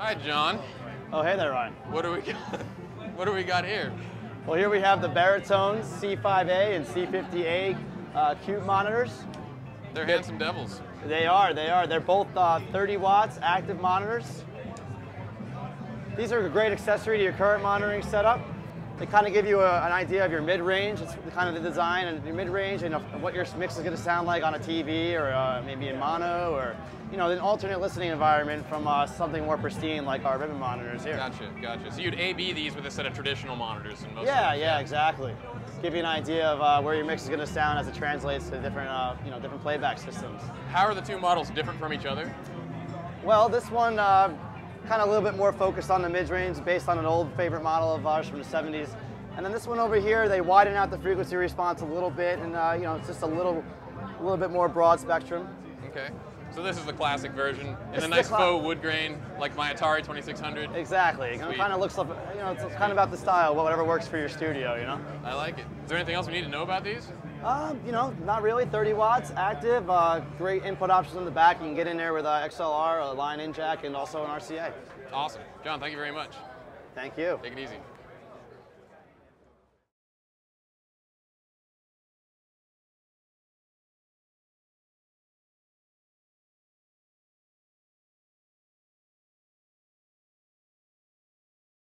Hi, John. Oh, hey there, Ryan. What do we got? What do we got here? Well, here we have the Behritone C5A and C50A uh, Cube monitors. They're handsome devils. They are, they are. They're both uh, 30 watts active monitors. These are a great accessory to your current monitoring setup. They kind of give you a, an idea of your mid-range. It's kind of the design and your mid-range and what your mix is going to sound like on a TV or uh, maybe in mono or you know an alternate listening environment from uh, something more pristine like our ribbon monitors here. Gotcha, gotcha. So you'd A/B these with a set of traditional monitors in most. Yeah, yeah, exactly. Give you an idea of uh, where your mix is going to sound as it translates to different, uh, you know, different playback systems. How are the two models different from each other? Well, this one uh, kind of a little bit more focused on the mid-range based on an old favorite model of ours from the 70s. And then this one over here, they widen out the frequency response a little bit and uh, you know, it's just a little, a little bit more broad spectrum. Okay. So this is the classic version in a nice faux wood grain, like my Atari 2600. Exactly. It kind of looks like, you know, it's kind of about the style, whatever works for your studio, you know? I like it. Is there anything else we need to know about these? Um, you know, not really. 30 watts, active, uh, great input options on the back. You can get in there with uh, XLR, a line in jack, and also an RCA. Awesome. John, thank you very much. Thank you. Take it easy.